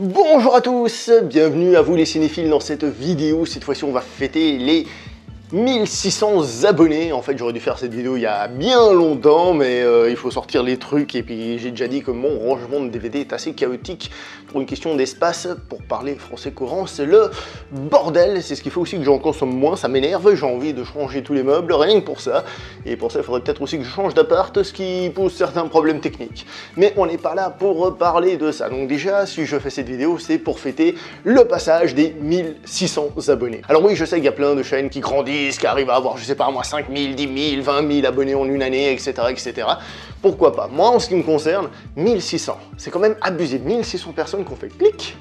Bonjour à tous, bienvenue à vous les cinéphiles dans cette vidéo. Cette fois-ci, on va fêter les 1600 abonnés. En fait, j'aurais dû faire cette vidéo il y a bien longtemps, mais euh, il faut sortir les trucs. Et puis, j'ai déjà dit que mon rangement de DVD est assez chaotique pour une question d'espace. Pour parler français courant, c'est le bordel. C'est ce qui fait aussi que j'en consomme moins. Ça m'énerve. J'ai envie de changer tous les meubles, rien que pour ça. Et pour ça, il faudrait peut-être aussi que je change d'appart, ce qui pose certains problèmes techniques. Mais on n'est pas là pour parler de ça. Donc, déjà, si je fais cette vidéo, c'est pour fêter le passage des 1600 abonnés. Alors, oui, je sais qu'il y a plein de chaînes qui grandissent qui arrive à avoir, je sais pas moi, 5 000, 10 000, 20 000 abonnés en une année, etc., etc. Pourquoi pas? Moi, en ce qui me concerne, 1600. C'est quand même abusé. 1600 personnes qui ont fait clic.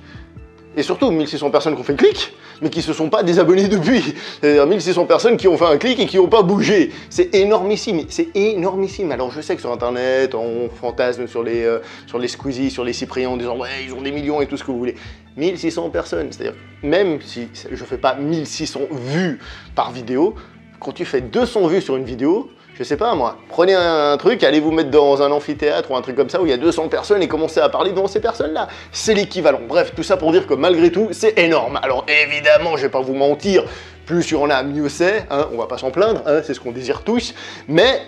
Et surtout, 1600 personnes qui ont fait clic, mais qui se sont pas désabonnés depuis. C'est-à-dire 1600 personnes qui ont fait un clic et qui n'ont pas bougé. C'est énormissime. C'est énormissime. Alors, je sais que sur Internet, on fantasme sur les, euh, sur les Squeezie, sur les Cypriens en disant, ouais, ils ont des millions et tout ce que vous voulez. 1600 personnes. C'est-à-dire, même si je fais pas 1600 vues par vidéo, quand tu fais 200 vues sur une vidéo, je sais pas moi, prenez un, truc, allez vous mettre dans un amphithéâtre ou un truc comme ça où il y a 200 personnes et commencez à parler devant ces personnes-là. C'est l'équivalent. Bref, tout ça pour dire que malgré tout, c'est énorme. Alors évidemment, je vais pas vous mentir, plus il y en a, mieux c'est, hein, on va pas s'en plaindre, hein, c'est ce qu'on désire tous, mais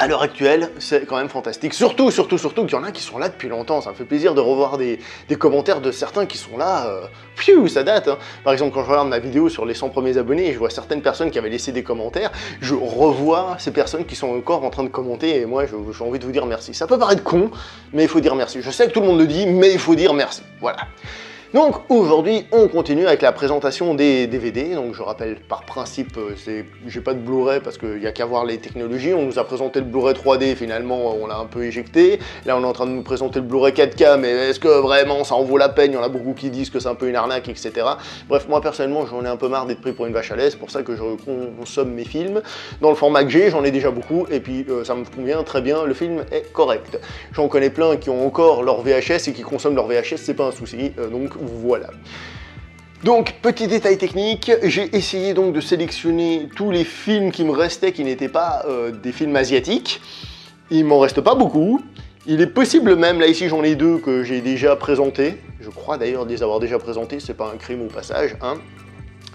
à l'heure actuelle, c'est quand même fantastique. Surtout, surtout, surtout qu'il y en a qui sont là depuis longtemps. Ça me fait plaisir de revoir des, commentaires de certains qui sont là. Euh, ça date. Hein. Par exemple, quand je regarde ma vidéo sur les 100 premiers abonnés et je vois certaines personnes qui avaient laissé des commentaires, je revois ces personnes qui sont encore en train de commenter et moi, j'ai envie de vous dire merci. Ça peut paraître con, mais il faut dire merci. Je sais que tout le monde le dit, mais il faut dire merci. Voilà. Donc aujourd'hui, on continue avec la présentation des DVD. Donc je rappelle, par principe, euh, j'ai pas de Blu-ray parce qu'il n'y a qu'à voir les technologies. On nous a présenté le Blu-ray 3D, finalement, on l'a un peu éjecté. Là, on est en train de nous présenter le Blu-ray 4K, mais est-ce que vraiment ça en vaut la peine? Il y en a beaucoup qui disent que c'est un peu une arnaque, etc. Bref, moi personnellement, j'en ai un peu marre d'être pris pour une vache à lait. C'est pour ça que je consomme mes films dans le format que j'ai. J'en ai déjà beaucoup et puis euh, ça me convient très bien. Le film est correct. J'en connais plein qui ont encore leur VHS et qui consomment leur VHS, c'est pas un souci. Euh, donc voilà. Donc, petit détail technique, j'ai essayé donc de sélectionner tous les films qui me restaient qui n'étaient pas euh, des films asiatiques. Il m'en reste pas beaucoup. Il est possible même, là ici j'en ai deux que j'ai déjà présentés. Je crois d'ailleurs les avoir déjà présentés, c'est pas un crime au passage. Hein.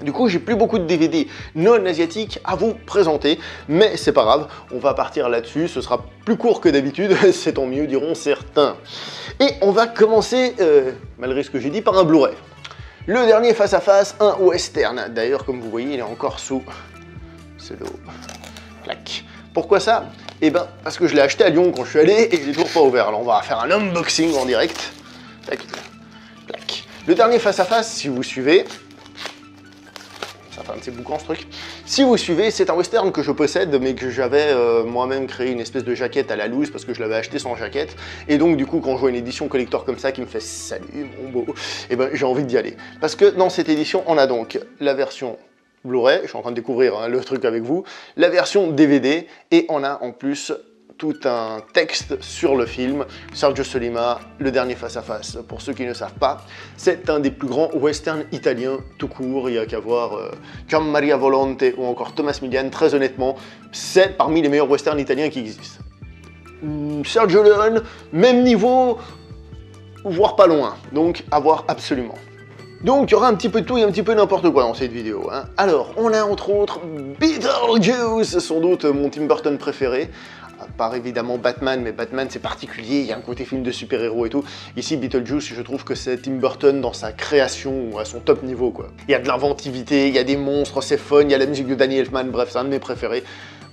Du coup, j'ai plus beaucoup de DVD non asiatiques à vous présenter, mais c'est pas grave, on va partir là-dessus, ce sera plus court que d'habitude, c'est tant mieux, diront certains. Et on va commencer, euh, malgré ce que j'ai dit, par un Blu-ray. Le dernier face à face, un western. D'ailleurs, comme vous voyez, il est encore sous ce lot. Clac. Pourquoi ça? Eh ben, parce que je l'ai acheté à Lyon quand je suis allé et il est toujours pas ouvert. Alors, on va faire un unboxing en direct. Clac. Le dernier face à face, si vous suivez, c'est boucan ce truc. Si vous suivez, c'est un western que je possède, mais que j'avais euh, moi-même créé une espèce de jaquette à la loose parce que je l'avais acheté sans jaquette. Et donc, du coup, quand je vois une édition collector comme ça qui me fait salut mon beau, et eh ben j'ai envie d'y aller. Parce que dans cette édition, on a donc la version Blu-ray, je suis en train de découvrir hein, le truc avec vous, la version DVD, et on a en plus tout un texte sur le film. Sergio Solima, Le Dernier Face à Face. Pour ceux qui ne savent pas, c'est un des plus grands westerns italiens tout court. Il y a qu'à voir euh, Maria Volonte ou encore Thomas Millian. Très honnêtement, c'est parmi les meilleurs westerns italiens qui existent. Hmm, Sergio Leone, même niveau, voire pas loin. Donc à voir absolument. Donc il y aura un petit peu de tout et un petit peu n'importe quoi dans cette vidéo. Hein. Alors, on a entre autres Beetlejuice, sans doute mon Tim Burton préféré part évidemment Batman, mais Batman c'est particulier, il y a un côté film de super-héros et tout. Ici, Beetlejuice, je trouve que c'est Tim Burton dans sa création à son top niveau, quoi. Il y a de l'inventivité, il y a des monstres, c'est fun, il y a la musique de Danny Elfman, bref, c'est un de mes préférés.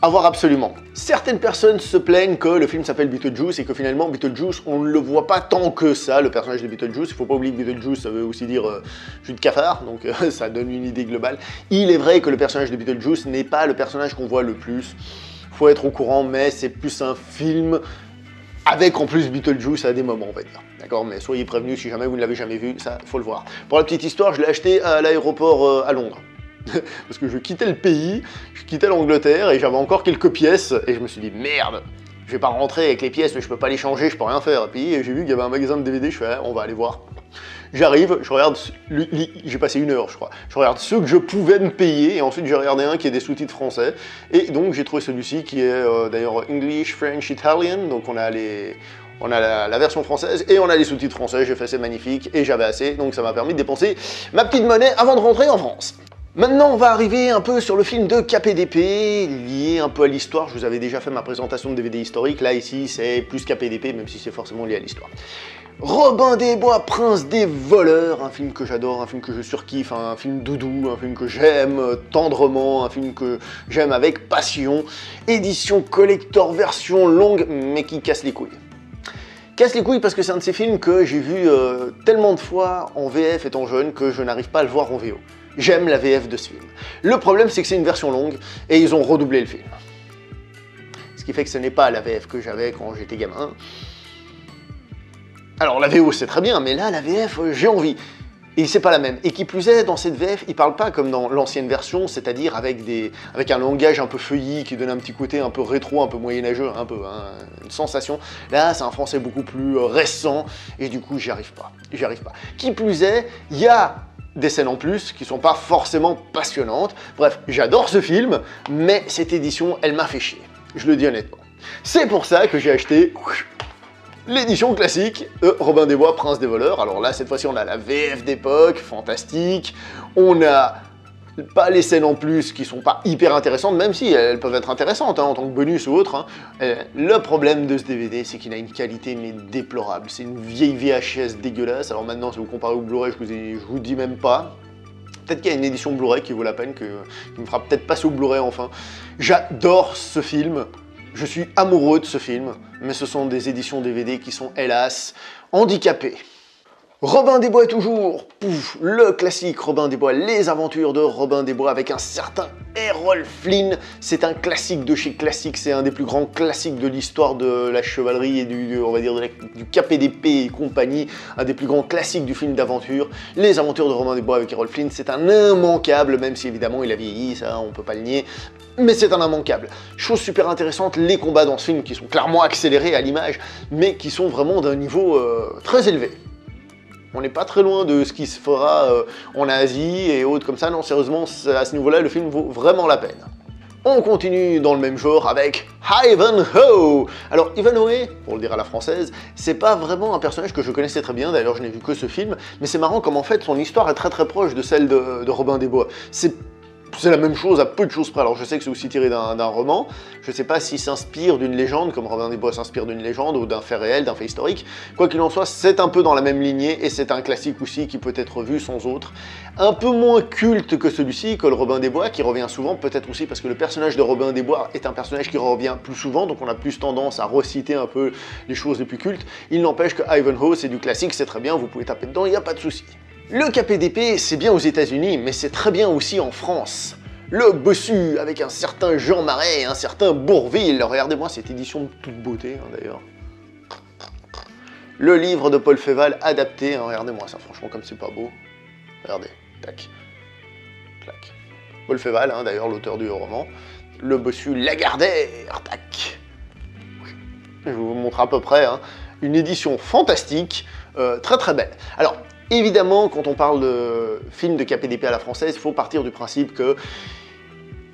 À voir absolument. Certaines personnes se plaignent que le film s'appelle Beetlejuice et que finalement Beetlejuice, on ne le voit pas tant que ça, le personnage de Beetlejuice. Il faut pas oublier que Beetlejuice, ça veut aussi dire euh, jus de cafard, donc euh, ça donne une idée globale. Il est vrai que le personnage de Beetlejuice n'est pas le personnage qu'on voit le plus faut être au courant, mais c'est plus un film avec en plus Beetlejuice à des moments, on va dire. D'accord? Mais soyez prévenus si jamais vous ne l'avez jamais vu, ça, faut le voir. Pour la petite histoire, je l'ai acheté à l'aéroport euh, à Londres. Parce que je quittais le pays, je quittais l'Angleterre et j'avais encore quelques pièces et je me suis dit merde, je vais pas rentrer avec les pièces, je peux pas les changer, je peux rien faire. Et puis j'ai vu qu'il y avait un magasin de DVD, je fais on va aller voir. J'arrive, je regarde, j'ai passé une heure je crois, je regarde ceux que je pouvais me payer et ensuite j'ai regardé un qui est des sous-titres français et donc j'ai trouvé celui-ci qui est euh, d'ailleurs English, French, Italian, donc on a les... On a la, la version française et on a les sous-titres français, j'ai fait c'est magnifique et j'avais assez, donc ça m'a permis de dépenser ma petite monnaie avant de rentrer en France. Maintenant, on va arriver un peu sur le film de KPDP, lié un peu à l'histoire. Je vous avais déjà fait ma présentation de DVD historique. Là, ici, c'est plus KPDP, même si c'est forcément lié à l'histoire. Robin des Bois, Prince des voleurs, un film que j'adore, un film que je surkiffe, un film doudou, un film que j'aime tendrement, un film que j'aime avec passion. Édition collector, version longue, mais qui casse les couilles. Casse les couilles parce que c'est un de ces films que j'ai vu euh, tellement de fois en VF étant jeune que je n'arrive pas à le voir en VO. J'aime la VF de ce film. Le problème, c'est que c'est une version longue et ils ont redoublé le film. Ce qui fait que ce n'est pas la VF que j'avais quand j'étais gamin. Alors la VO c'est très bien, mais là la VF euh, j'ai envie. Et c'est pas la même. Et qui plus est, dans cette VF, il parle pas comme dans l'ancienne version, c'est-à-dire avec, un langage un peu feuillis qui donne un petit côté un peu rétro, un peu moyenâgeux, un peu, hein, une sensation. Là, c'est un français beaucoup plus euh, récent, et du coup, j'y arrive pas. J'y arrive pas. Qui plus est, il y a des scènes en plus qui sont pas forcément passionnantes. Bref, j'adore ce film, mais cette édition, elle m'a fait chier. Je le dis honnêtement. C'est pour ça que j'ai acheté l'édition classique Robin des Bois, Prince des voleurs. Alors là, cette fois-ci, on a la VF d'époque, fantastique. On a pas les scènes en plus qui sont pas hyper intéressantes, même si elles peuvent être intéressantes hein, en tant que bonus ou autre. Hein. Euh, le problème de ce DVD, c'est qu'il a une qualité mais déplorable. C'est une vieille VHS dégueulasse. Alors maintenant, si vous comparez au Blu-ray, je je vous dis même pas. Peut-être qu'il y a une édition Blu-ray qui vaut la peine, que, qui me fera peut-être passer au Blu-ray enfin. J'adore ce film. Je suis amoureux de ce film, mais ce sont des éditions DVD qui sont hélas handicapées. Robin des Bois toujours, le classique Robin des Bois, les aventures de Robin des Bois avec un certain Errol Flynn. C'est un classique de chez classique, c'est un des plus grands classiques de l'histoire de la chevalerie et du, on va dire, KPDP et compagnie, un des plus grands classiques du film d'aventure. Les aventures de Robin des Bois avec Errol Flynn, c'est un immanquable, même si évidemment il a vieilli, ça on peut pas le nier, mais c'est un immanquable. Chose super intéressante, les combats dans ce film qui sont clairement accélérés à l'image, mais qui sont vraiment d'un niveau euh, très élevé. On n'est pas très loin de ce qui se fera euh, en Asie et autres comme ça. Non, sérieusement, à ce niveau-là, le film vaut vraiment la peine. On continue dans le même genre avec Ivanhoe Alors Ivanhoe, pour le dire à la française, c'est pas vraiment un personnage que je connaissais très bien, d'ailleurs je n'ai vu que ce film, mais c'est marrant comme en fait son histoire est très très proche de celle de, Robin des Bois. C'est la même chose à peu de choses près. Alors je sais que c'est aussi tiré d'un roman, je ne sais pas s'il s'inspire d'une légende, comme Robin des Bois s'inspire d'une légende, ou d'un fait réel, d'un fait historique. Quoi qu'il en soit, c'est un peu dans la même lignée, et c'est un classique aussi qui peut être vu sans autre. Un peu moins culte que celui-ci, que le Robin des Bois, qui revient souvent, peut-être aussi parce que le personnage de Robin des Bois est un personnage qui revient plus souvent, donc on a plus tendance à reciter un peu les choses les plus cultes. Il n'empêche que Ivanhoe, c'est du classique, c'est très bien, vous pouvez taper dedans, il n'y a pas de souci. Le KPDP, c'est bien aux États-Unis, mais c'est très bien aussi en France. Le bossu, avec un certain Jean Marais et un certain Bourville. Regardez-moi cette édition de toute beauté, hein, d'ailleurs. Le livre de Paul Féval adapté. Hein, regardez-moi ça, franchement, comme c'est pas beau. Regardez, tac, clac. Paul Féval, hein, d'ailleurs, l'auteur du roman. Le bossu Lagardère, tac. Je vous montre à peu près une édition fantastique, euh, très très belle. Alors, Évidemment, quand on parle de film de KPDP à la française, il faut partir du principe que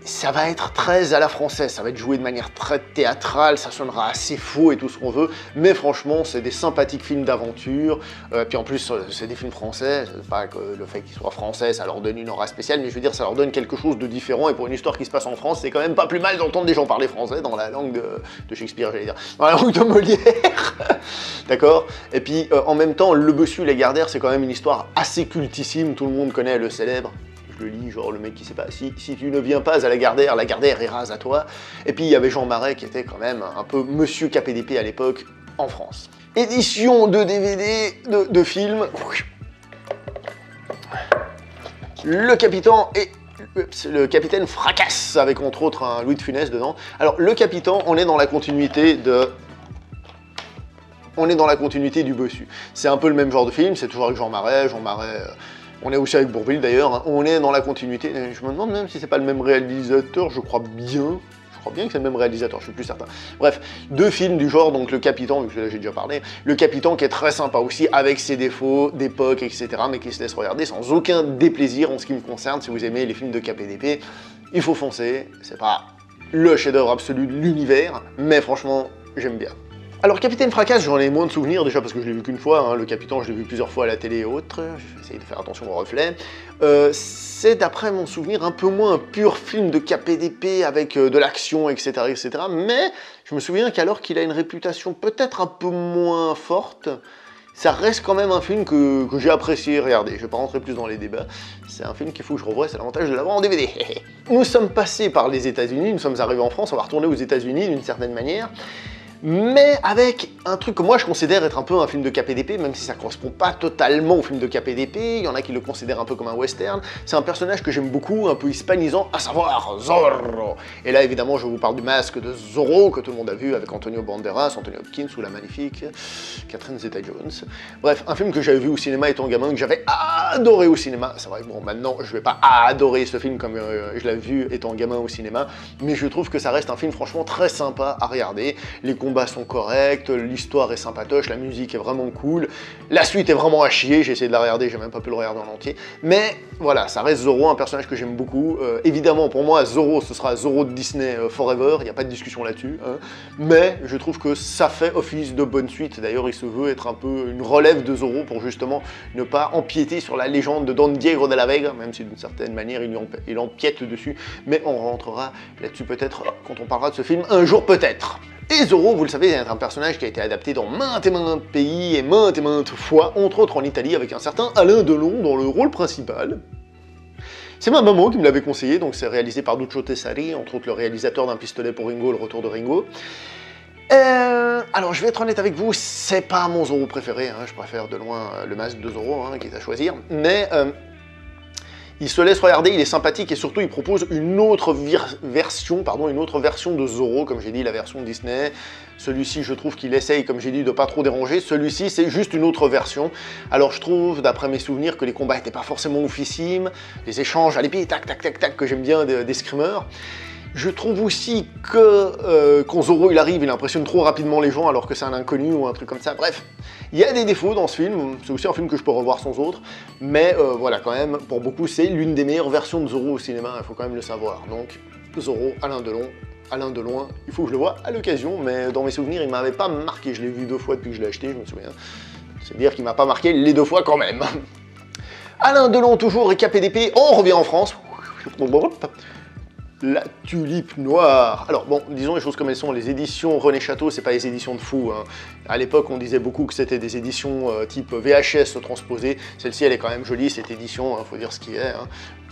ça va être très à la française, ça va être joué de manière très théâtrale, ça sonnera assez faux et tout ce qu'on veut, mais franchement, c'est des sympathiques films d'aventure, euh, puis en plus, euh, c'est des films français, pas que le fait qu'ils soient français, ça leur donne une aura spéciale, mais je veux dire, ça leur donne quelque chose de différent, et pour une histoire qui se passe en France, c'est quand même pas plus mal d'entendre des gens parler français dans la langue de, Shakespeare, j'allais dire, dans la langue de Molière, d'accord? Et puis, euh, en même temps, Le Bossu, les Gardères, c'est quand même une histoire assez cultissime, tout le monde connaît le célèbre le lis, genre le mec qui sait pas, si, si tu ne viens pas à la Gardère, la Gardère est rase à toi. Et puis il y avait Jean Marais qui était quand même un peu monsieur KPDP à l'époque en France. Édition de DVD, de, de film. Le capitaine et le capitaine fracasse avec entre autres un Louis de Funès dedans. Alors le capitaine, on est dans la continuité de on est dans la continuité du bossu. C'est un peu le même genre de film, c'est toujours avec Jean Marais, Jean Marais euh, on est aussi avec Bourville d'ailleurs, hein. on est dans la continuité. Je me demande même si c'est pas le même réalisateur, je crois bien. Je crois bien que c'est le même réalisateur, je suis plus certain. Bref, deux films du genre, donc Le Capitaine, que j'ai déjà parlé, Le Capitaine qui est très sympa aussi, avec ses défauts d'époque, etc., mais qui se laisse regarder sans aucun déplaisir en ce qui me concerne. Si vous aimez les films de KPDP, il faut foncer. C'est pas le chef-d'œuvre absolu de l'univers, mais franchement, j'aime bien. Alors Capitaine Fracasse, j'en ai moins de souvenirs déjà parce que je l'ai vu qu'une fois, hein. le Capitaine je l'ai vu plusieurs fois à la télé et autres, je vais essayer de faire attention au reflet. Euh, c'est d'après mon souvenir un peu moins un pur film de KPDP avec euh, de l'action, etc., etc. Mais je me souviens qu'alors qu'il a une réputation peut-être un peu moins forte, ça reste quand même un film que, j'ai apprécié regarder. Je vais pas rentrer plus dans les débats. C'est un film qu'il faut que je revoie, c'est l'avantage de l'avoir en DVD. nous sommes passés par les États-Unis, nous sommes arrivés en France, on va retourner aux États-Unis d'une certaine manière mais avec un truc que moi je considère être un peu un film de KPDP, même si ça correspond pas totalement au film de KPDP, il y en a qui le considèrent un peu comme un western, c'est un personnage que j'aime beaucoup, un peu hispanisant, à savoir Zorro. Et là évidemment je vous parle du masque de Zorro, que tout le monde a vu avec Antonio Banderas, Anthony Hopkins ou la magnifique Catherine Zeta-Jones. Bref, un film que j'avais vu au cinéma étant gamin, que j'avais adoré au cinéma, c'est vrai que bon maintenant je vais pas adorer ce film comme euh, je l'avais vu étant gamin au cinéma, mais je trouve que ça reste un film franchement très sympa à regarder, les combats sont corrects, l'histoire est sympatoche, la musique est vraiment cool, la suite est vraiment à chier, j'ai essayé de la regarder, j'ai même pas pu le regarder en entier, mais voilà, ça reste Zoro, un personnage que j'aime beaucoup, euh, évidemment pour moi Zoro ce sera Zoro de Disney euh, Forever, il n'y a pas de discussion là-dessus, hein. mais je trouve que ça fait office de bonne suite, d'ailleurs il se veut être un peu une relève de Zoro pour justement ne pas empiéter sur la légende de Don Diego de la Vega, même si d'une certaine manière il, il empiète dessus, mais on rentrera là-dessus peut-être quand on parlera de ce film un jour peut-être. Et Zoro, vous le savez, est un personnage qui a été adapté dans maintes et maintes pays et maintes et maintes fois, entre autres en Italie avec un certain Alain Delon dans le rôle principal. C'est ma maman qui me l'avait conseillé, donc c'est réalisé par Duccio Tessari, entre autres le réalisateur d'un pistolet pour Ringo, le retour de Ringo. Euh, alors je vais être honnête avec vous, c'est pas mon Zoro préféré, hein. je préfère de loin euh, le masque de Zoro, hein, qui est à choisir, mais euh, il se laisse regarder, il est sympathique et surtout il propose une autre version, pardon, une autre version de Zoro, comme j'ai dit, la version Disney. Celui-ci, je trouve qu'il essaye, comme j'ai dit, de pas trop déranger. Celui-ci, c'est juste une autre version. Alors je trouve, d'après mes souvenirs, que les combats n'étaient pas forcément oufissimes, les échanges à l'épée, tac, tac, tac, tac, que j'aime bien des, des screamers. Je trouve aussi que euh, quand Zoro il arrive, il impressionne trop rapidement les gens alors que c'est un inconnu ou un truc comme ça. Bref, il y a des défauts dans ce film, c'est aussi un film que je peux revoir sans autre, mais euh, voilà quand même, pour beaucoup c'est l'une des meilleures versions de Zoro au cinéma, il faut quand même le savoir. Donc Zoro, Alain Delon, Alain de loin, il faut que je le vois à l'occasion, mais dans mes souvenirs il m'avait pas marqué, je l'ai vu deux fois depuis que je l'ai acheté, je me souviens. C'est dire qu'il m'a pas marqué les deux fois quand même. Alain Delon toujours et KPDP, on revient en France la tulipe noire. Alors bon, disons les choses comme elles sont, les éditions René Château, c'est pas les éditions de fou. Hein. À l'époque, on disait beaucoup que c'était des éditions euh, type VHS transposées. Celle-ci, elle est quand même jolie, cette édition, hein, faut dire ce qui est. Hein.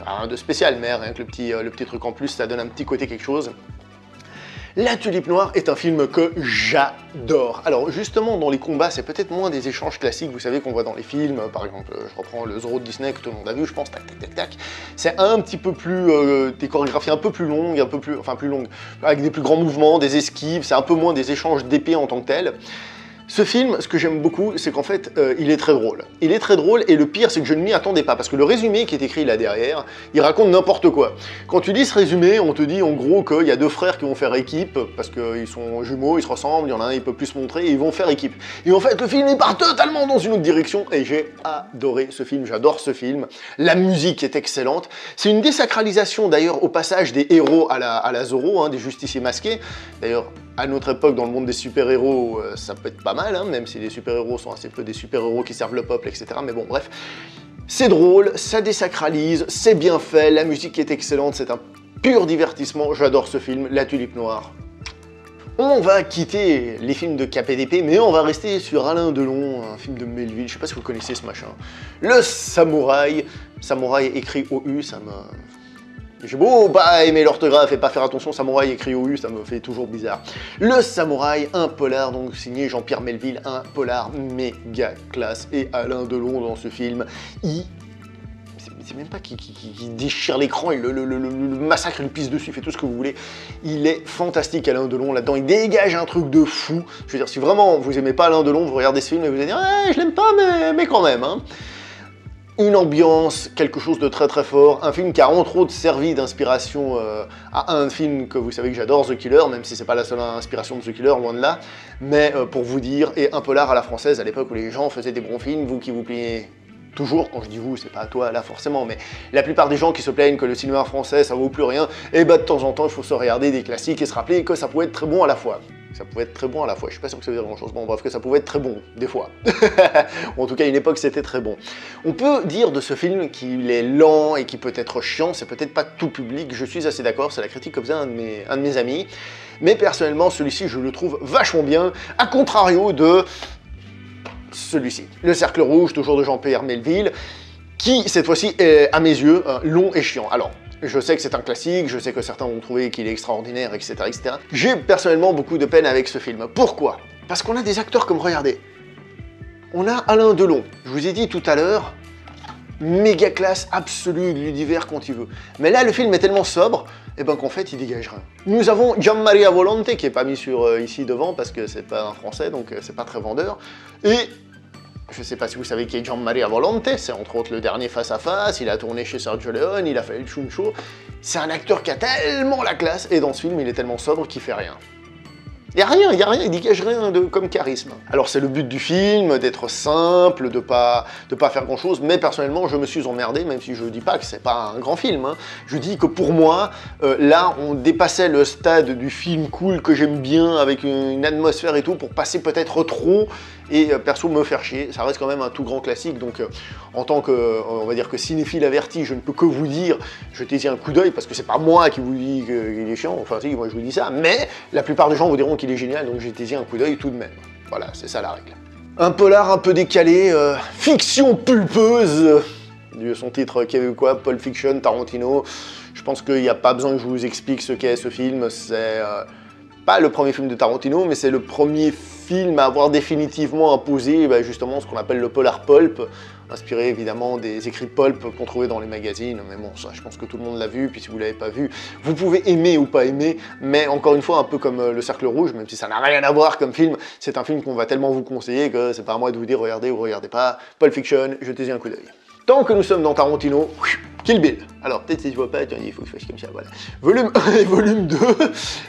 Rien de spécial, mais le petit, euh, le petit truc en plus, ça donne un petit côté quelque chose. La Tulipe Noire est un film que j'adore. Alors justement, dans les combats, c'est peut-être moins des échanges classiques, vous savez, qu'on voit dans les films. Par exemple, je reprends le Zorro de Disney que tout le monde a vu, je pense, tac, tac, tac, tac. C'est un petit peu plus, euh, des chorégraphies un peu plus longues, un peu plus, enfin plus longues, avec des plus grands mouvements, des esquives, c'est un peu moins des échanges d'épées en tant que tel. Ce film, ce que j'aime beaucoup, c'est qu'en fait, euh, il est très drôle. Il est très drôle, et le pire, c'est que je ne m'y attendais pas, parce que le résumé qui est écrit là derrière, il raconte n'importe quoi. Quand tu dis ce résumé, on te dit en gros qu'il y a deux frères qui vont faire équipe, parce qu'ils sont jumeaux, ils se ressemblent, il y en a un, il peut plus se montrer, et ils vont faire équipe. Et en fait, le film, il part totalement dans une autre direction, et j'ai adoré ce film, j'adore ce film. La musique est excellente. C'est une désacralisation, d'ailleurs, au passage des héros à la, à hein, des justiciers masqués. D'ailleurs, à notre époque, dans le monde des super-héros, euh, ça peut être pas mal, hein, même si les super-héros sont assez peu des super-héros qui servent le peuple, etc. Mais bon, bref. C'est drôle, ça désacralise, c'est bien fait, la musique est excellente, c'est un pur divertissement, j'adore ce film, La Tulipe Noire. On va quitter les films de KPDP, mais on va rester sur Alain Delon, un film de Melville, je sais pas si vous connaissez ce machin. Le Samouraï, Samouraï écrit au U, ça m'a j'ai beau pas aimer l'orthographe et pas faire attention, samouraï écrit au U, ça me fait toujours bizarre. Le samouraï, un polar, donc signé Jean-Pierre Melville, un polar méga classe. Et Alain Delon dans ce film, il c'est même pas qu'il déchire l'écran, il le, massacre, il pisse dessus, il fait tout ce que vous voulez. Il est fantastique Alain Delon là-dedans, il dégage un truc de fou. Je veux dire, si vraiment vous aimez pas Alain Delon, vous regardez ce film et vous allez dire eh, je l'aime pas, mais, mais quand même. Hein une ambiance, quelque chose de très très fort, un film qui a entre autres servi d'inspiration euh, à un film que vous savez que j'adore, The Killer, même si c'est pas la seule inspiration de The Killer, loin de là, mais euh, pour vous dire, et un polar à la française à l'époque où les gens faisaient des bons films, vous qui vous pliez toujours, quand je dis vous, c'est pas à toi là forcément, mais la plupart des gens qui se plaignent que le cinéma français ça vaut plus rien, et eh bah ben, de temps en temps il faut se regarder des classiques et se rappeler que ça pouvait être très bon à la fois. Ça pouvait être très bon à la fois, je suis pas sûr que ça veut dire grand chose, bon bref que ça pouvait être très bon, des fois. en tout cas à une époque c'était très bon. On peut dire de ce film qu'il est lent et qu'il peut être chiant, c'est peut-être pas tout public, je suis assez d'accord, c'est la critique que faisait un de mes, un de mes amis, mais personnellement celui-ci je le trouve vachement bien, à contrario de celui-ci. Le Cercle Rouge, toujours de Jean-Pierre Melville, qui, cette fois-ci, est, à mes yeux, long et chiant. Alors, je sais que c'est un classique, je sais que certains vont trouver qu'il est extraordinaire, etc. etc. J'ai personnellement beaucoup de peine avec ce film. Pourquoi? Parce qu'on a des acteurs comme, regardez, on a Alain Delon. Je vous ai dit tout à l'heure, méga classe absolue de l'univers quand il veut. Mais là, le film est tellement sobre, et eh ben qu'en fait, il dégage rien. Nous avons Maria Volonté, qui est pas mis sur euh, ici devant, parce que c'est pas un français, donc euh, c'est pas très vendeur. Et je sais pas si vous savez qui est Maria Volonté, c'est entre autres le dernier Face à Face, il a tourné chez Sergio Leone, il a fait le Chuncho. C'est un acteur qui a tellement la classe, et dans ce film, il est tellement sobre qu'il fait rien. Il a rien, il a rien, il dégage rien de, comme charisme. Alors c'est le but du film, d'être simple, de pas, de pas faire grand chose, mais personnellement je me suis emmerdé, même si je dis pas que c'est pas un grand film. Hein. Je dis que pour moi, euh, là on dépassait le stade du film cool que j'aime bien, avec une, atmosphère et tout, pour passer peut-être trop et euh, perso me faire chier. Ça reste quand même un tout grand classique, donc euh, en tant que, on va dire que cinéphile averti, je ne peux que vous dire, jetez-y un coup d'œil, parce que c'est pas moi qui vous dis qu'il est chiant, enfin si, moi je vous dis ça, mais la plupart des gens vous diront qu'il il est génial, donc j'ai dit un coup d'œil tout de même. Voilà, c'est ça la règle. Un polar un peu décalé, euh, fiction pulpeuse, de son titre quoi, Pulp Fiction, Tarantino. Je pense qu'il n'y a pas besoin que je vous explique ce qu'est ce film. C'est euh, pas le premier film de Tarantino, mais c'est le premier film à avoir définitivement imposé bah, justement ce qu'on appelle le polar pulp, inspiré évidemment des écrits pulp qu'on trouvait dans les magazines, mais bon, ça je pense que tout le monde l'a vu, puis si vous l'avez pas vu, vous pouvez aimer ou pas aimer, mais encore une fois, un peu comme euh, Le Cercle Rouge, même si ça n'a rien à voir comme film, c'est un film qu'on va tellement vous conseiller que c'est pas à moi de vous dire regardez ou regardez pas, Pulp Fiction, jetez-y un coup d'œil. Tant que nous sommes dans Tarantino, Kill Bill. Alors, peut-être si je vois pas, il faut que je fasse comme ça, voilà. Volume 1 et volume 2.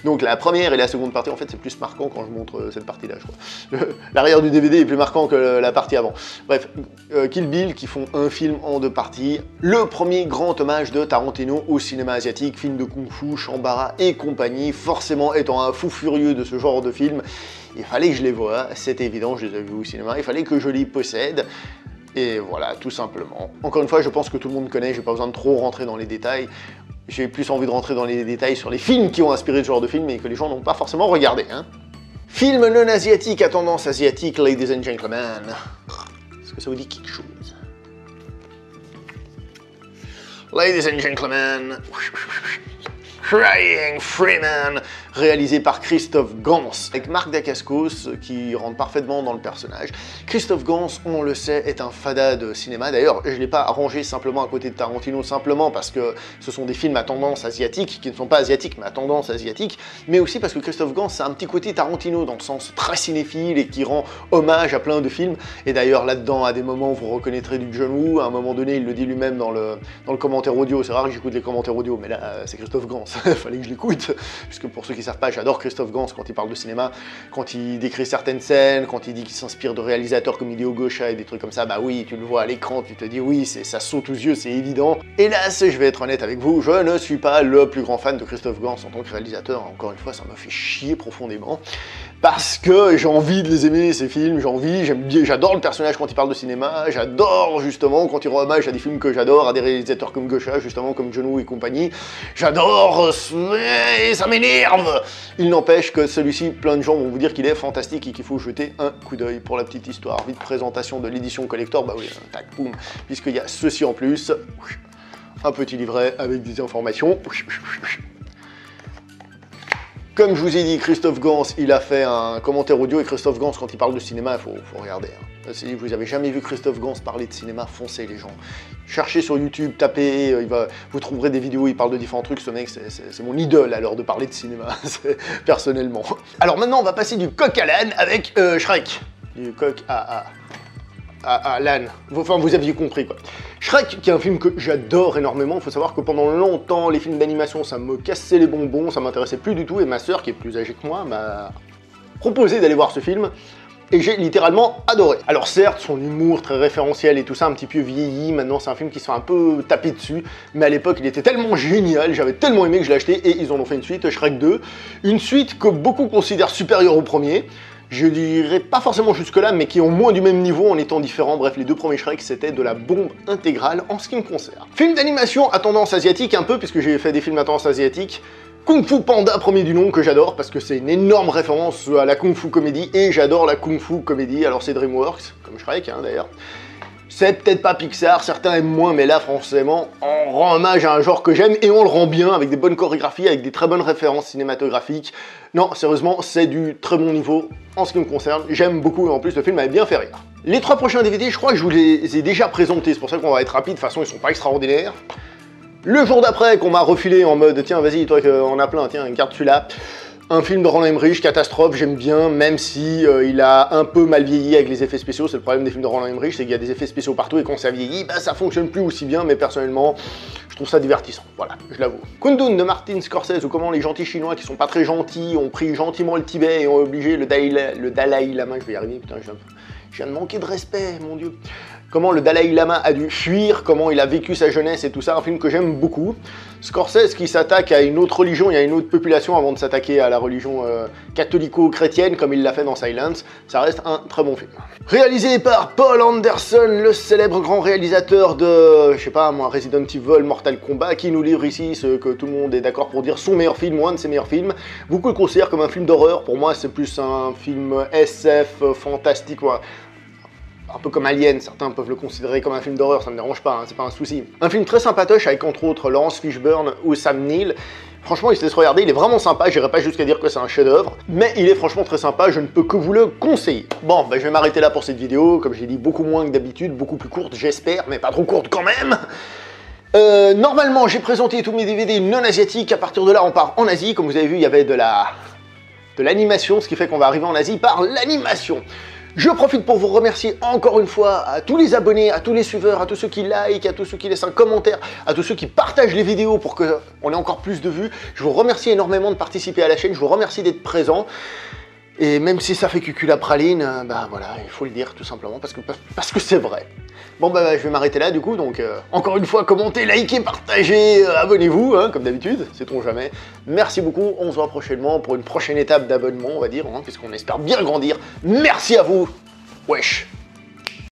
Donc, la première et la seconde partie, en fait, c'est plus marquant quand je montre euh, cette partie-là, je crois. L'arrière du DVD est plus marquant que la partie avant. Bref, euh, Kill Bill qui font un film en deux parties. Le premier grand hommage de Tarantino au cinéma asiatique, film de kung-fu, Shambara et compagnie. Forcément, étant un fou furieux de ce genre de film, il fallait que je les voie, c'est évident, je les ai vus au cinéma, il fallait que je les possède. Et voilà, tout simplement. Encore une fois, je pense que tout le monde connaît, j'ai pas besoin de trop rentrer dans les détails. J'ai plus envie de rentrer dans les détails sur les films qui ont inspiré ce genre de film et que les gens n'ont pas forcément regardé. Hein. Film non asiatique à tendance asiatique, ladies and gentlemen. Est-ce que ça vous dit quelque chose? Ladies and gentlemen. Crying Freeman, réalisé par Christophe Gans, avec Marc Dacascos qui rentre parfaitement dans le personnage. Christophe Gans, on le sait, est un fada de cinéma. D'ailleurs, je ne l'ai pas arrangé simplement à côté de Tarantino, simplement parce que ce sont des films à tendance asiatique, qui ne sont pas asiatiques, mais à tendance asiatique, mais aussi parce que Christophe Gans a un petit côté Tarantino, dans le sens très cinéphile et qui rend hommage à plein de films. Et d'ailleurs, là-dedans, à des moments, vous reconnaîtrez du John Woo. À un moment donné, il le dit lui-même dans le, dans le commentaire audio. C'est rare que j'écoute les commentaires audio, mais là, c'est Christophe Gans. fallait que je l'écoute, puisque pour ceux qui pas, j'adore Christophe Gans quand il parle de cinéma, quand il décrit certaines scènes, quand il dit qu'il s'inspire de réalisateurs comme Hideo Gosha et des trucs comme ça, bah oui, tu le vois à l'écran, tu te dis oui, ça saute aux yeux, c'est évident. Hélas, je vais être honnête avec vous, je ne suis pas le plus grand fan de Christophe Gans en tant que réalisateur, encore une fois, ça m'a fait chier profondément parce que j'ai envie de les aimer, ces films, j'ai envie, j'adore le personnage quand il parle de cinéma, j'adore justement quand il rend hommage à des films que j'adore, à des réalisateurs comme Gosha, justement comme John et compagnie, j'adore, ça m'énerve. Il n'empêche que celui-ci, plein de gens vont vous dire qu'il est fantastique et qu'il faut jeter un coup d'œil pour la petite histoire. Vite présentation de l'édition collector, bah oui, tac, boum, puisqu'il y a ceci en plus, un petit livret avec des informations, comme je vous ai dit, Christophe Gans, il a fait un commentaire audio et Christophe Gans, quand il parle de cinéma, il faut, regarder. Hein. Si vous avez jamais vu Christophe Gans parler de cinéma, foncez les gens. Cherchez sur YouTube, tapez, euh, vous trouverez des vidéos, il parle de différents trucs. Ce mec, c'est mon idole l'heure de parler de cinéma, personnellement. Alors maintenant, on va passer du coq à l'âne avec euh, Shrek. Du coq à, à, à, l'âne. Enfin, vous aviez compris quoi. Shrek, qui est un film que j'adore énormément, faut savoir que pendant longtemps, les films d'animation, ça me cassait les bonbons, ça m'intéressait plus du tout, et ma sœur, qui est plus âgée que moi, m'a proposé d'aller voir ce film. et j'ai littéralement adoré. Alors certes, son humour très référentiel et tout ça un petit peu vieilli, maintenant c'est un film qui se fait un peu taper dessus, mais à l'époque il était tellement génial, j'avais tellement aimé que je l'ai acheté et ils en ont fait une suite, Shrek 2, une suite que beaucoup considèrent supérieure au premier, je dirais pas forcément jusque-là, mais qui ont moins du même niveau en étant différents. Bref, les deux premiers Shrek, c'était de la bombe intégrale en ce qui me concerne. Film d'animation à tendance asiatique un peu, puisque j'ai fait des films à tendance asiatique. Kung Fu Panda, premier du nom, que j'adore, parce que c'est une énorme référence à la Kung Fu comédie, et j'adore la Kung Fu comédie, alors c'est DreamWorks, comme Shrek hein, d'ailleurs. C'est peut-être pas Pixar, certains aiment moins, mais là, forcément, on rend hommage à un genre que j'aime et on le rend bien avec des bonnes chorégraphies, avec des très bonnes références cinématographiques. Non, sérieusement, c'est du très bon niveau en ce qui me concerne. J'aime beaucoup et en plus, le film m'avait bien fait rire. Les trois prochains DVD, je crois que je vous les ai déjà présentés, c'est pour ça qu'on va être rapide, de toute façon, ils sont pas extraordinaires. Le jour d'après, qu'on m'a refilé en mode tiens, vas-y, toi, on a plein, tiens, garde celui-là. Un film de Roland Emmerich, catastrophe, j'aime bien, même si euh, il a un peu mal vieilli avec les effets spéciaux. C'est le problème des films de Roland Emmerich, c'est qu'il y a des effets spéciaux partout et quand ça vieillit, bah, ça fonctionne plus aussi bien. Mais personnellement, je trouve ça divertissant. Voilà, je l'avoue. Kundun de Martin Scorsese, ou comment les gentils chinois qui sont pas très gentils ont pris gentiment le Tibet et ont obligé le Dalai, Lama, je vais y arriver, putain, je viens de manquer de respect, mon dieu comment le Dalai Lama a dû fuir, comment il a vécu sa jeunesse et tout ça, un film que j'aime beaucoup. Scorsese qui s'attaque à une autre religion et à une autre population avant de s'attaquer à la religion euh, catholico-chrétienne comme il l'a fait dans Silence, ça reste un très bon film. Réalisé par Paul Anderson, le célèbre grand réalisateur de, je sais pas moi, Resident Evil, Mortal Kombat, qui nous livre ici ce que tout le monde est d'accord pour dire son meilleur film ou un de ses meilleurs films. Beaucoup le considèrent comme un film d'horreur, pour moi c'est plus un film SF, fantastique, un peu comme Alien, certains peuvent le considérer comme un film d'horreur, ça me dérange pas, hein, c'est pas un souci. Un film très sympatoche avec entre autres Lawrence Fishburne ou Sam Neill. Franchement, il se laisse regarder, il est vraiment sympa, j'irai pas jusqu'à dire que c'est un chef-d'œuvre, mais il est franchement très sympa, je ne peux que vous le conseiller. Bon, bah, je vais m'arrêter là pour cette vidéo, comme j'ai dit, beaucoup moins que d'habitude, beaucoup plus courte, j'espère, mais pas trop courte quand même. Euh, normalement, j'ai présenté tous mes DVD non asiatiques, à partir de là, on part en Asie, comme vous avez vu, il y avait de la de l'animation, ce qui fait qu'on va arriver en Asie par l'animation. Je profite pour vous remercier encore une fois à tous les abonnés, à tous les suiveurs, à tous ceux qui like, à tous ceux qui laissent un commentaire, à tous ceux qui partagent les vidéos pour qu'on ait encore plus de vues. Je vous remercie énormément de participer à la chaîne, je vous remercie d'être présent. Et même si ça fait cucul la praline, euh, bah voilà, il faut le dire tout simplement parce que parce que c'est vrai. Bon bah je vais m'arrêter là du coup, donc euh, encore une fois, commentez, likez, partagez, euh, abonnez-vous, hein, comme d'habitude, sait-on jamais. Merci beaucoup, on se voit prochainement pour une prochaine étape d'abonnement, on va dire, hein, puisqu'on espère bien grandir. Merci à vous, wesh